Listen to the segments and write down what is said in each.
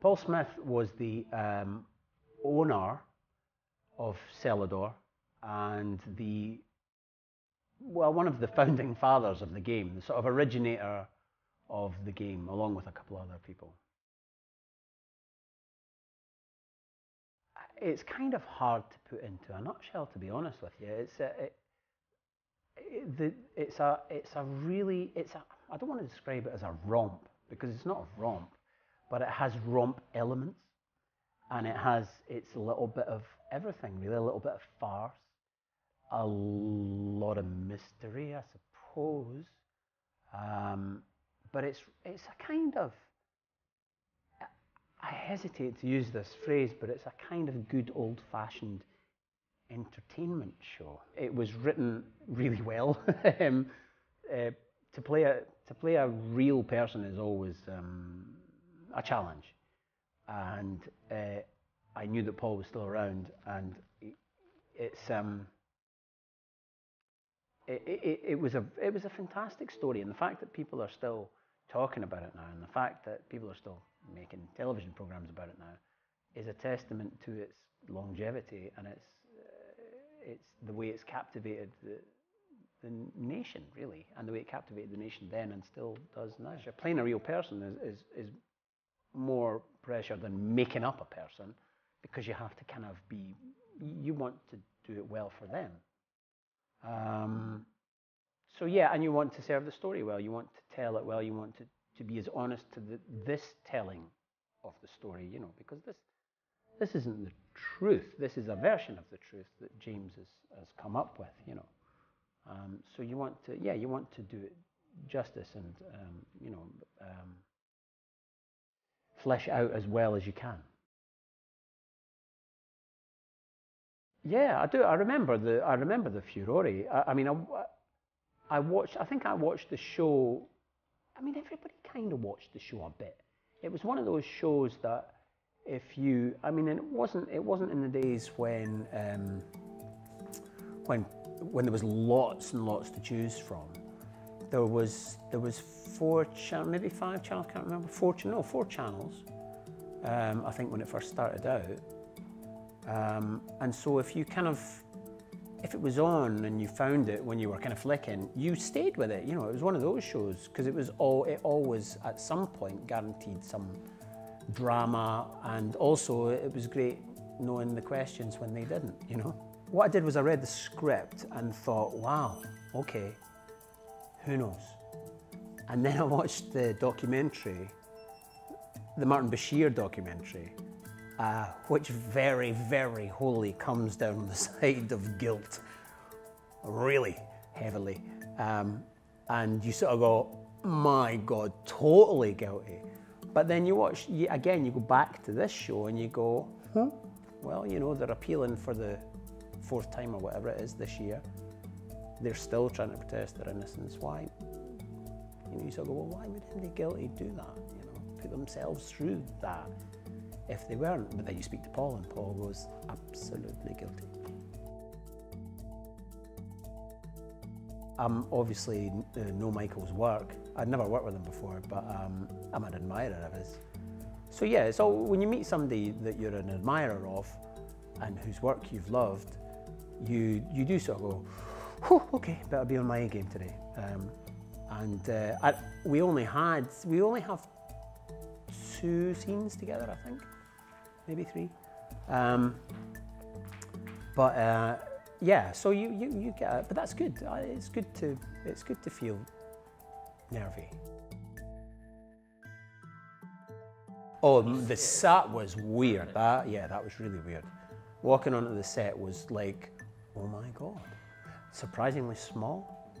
Paul Smith was the um, owner of Celador and the well, one of the founding fathers of the game, the sort of originator of the game, along with a couple of other people. It's kind of hard to put into a nutshell, to be honest with you. It's a, it, the, it's a, it's a really, it's a, I don't want to describe it as a romp because it's not a romp, but it has romp elements, and it has, it's a little bit of everything, really, a little bit of farce, a lot of mystery, I suppose. Um, but it's it's a kind of I hesitate to use this phrase, but it's a kind of good old-fashioned entertainment show. It was written really well. um, uh, to play a to play a real person is always um, a challenge, and uh, I knew that Paul was still around, and it's um, it, it, it, was a it was a fantastic story, and the fact that people are still talking about it now, and the fact that people are still making television programs about it now, is a testament to its longevity and its uh, it's the way it's captivated the, the nation really, and the way it captivated the nation then and still does now. Playing a real person is, is, is more pressure than making up a person because you have to kind of be you want to do it well for them. Um, so yeah, and you want to serve the story well. You want to tell it well. You want to, to be as honest to the, this telling of the story, you know, because this this isn't the truth. This is a version of the truth that James has, has come up with, you know. Um, so you want to, yeah, you want to do it justice and, um, you know, um, flesh out as well as you can. Yeah, I do. I remember the I remember the Furore. I, I mean, I, I watched. I think I watched the show. I mean, everybody kind of watched the show a bit. It was one of those shows that if you, I mean, it wasn't. It wasn't in the days when um, when when there was lots and lots to choose from. There was there was four channels, maybe five channels. Can't remember. Four no, four channels. Um, I think when it first started out um, and so if you kind of, if it was on and you found it when you were kind of flicking, you stayed with it. You know, it was one of those shows because it was all, it always at some point guaranteed some drama and also it was great knowing the questions when they didn't, you know. What I did was I read the script and thought, wow, okay, who knows? And then I watched the documentary, the Martin Bashir documentary, uh, which very, very wholly comes down the side of guilt, really heavily. Um, and you sort of go, my God, totally guilty. But then you watch, again, you go back to this show and you go, well, you know, they're appealing for the fourth time or whatever it is this year. They're still trying to protest their innocence. Why? You know, you sort of go, well, why would anybody guilty do that? You know, put themselves through that if they weren't. But then you speak to Paul, and Paul was absolutely guilty. I'm obviously uh, know Michael's work. I'd never worked with him before, but um, I'm an admirer of his. So yeah, so when you meet somebody that you're an admirer of and whose work you've loved, you you do sort of go, okay, better be on my A game today. Um, and uh, I, we only had we only have two scenes together, I think maybe three. Um, but uh, yeah, so you, you, you get but that's good. It's good to, it's good to feel nervy. Oh, the set was weird. That, yeah, that was really weird. Walking onto the set was like, oh my God, surprisingly small.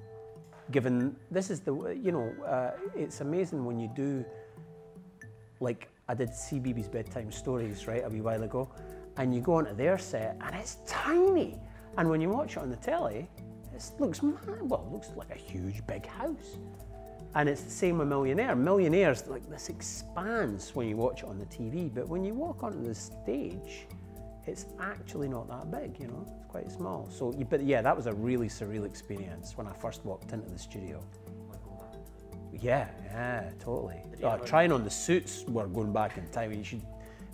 Given this is the, you know, uh, it's amazing when you do like I did CBeebies bedtime stories, right, a wee while ago, and you go onto their set and it's tiny. And when you watch it on the telly, it looks, well, it looks like a huge big house. And it's the same with Millionaire. Millionaire's like this expands when you watch it on the TV, but when you walk onto the stage, it's actually not that big, you know, it's quite small. So, but yeah, that was a really surreal experience when I first walked into the studio. Yeah, yeah, totally. Uh, trying on the suits were going back in time. You should,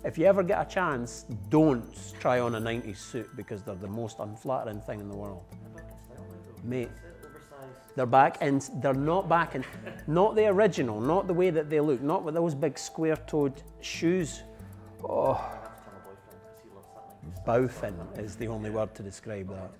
if you ever get a chance, don't try on a 90s suit because they're the most unflattering thing in the world. Mate, they're back and they're not back in, not the original, not the way that they look, not with those big square-toed shoes. Oh, bowfin is the only word to describe that.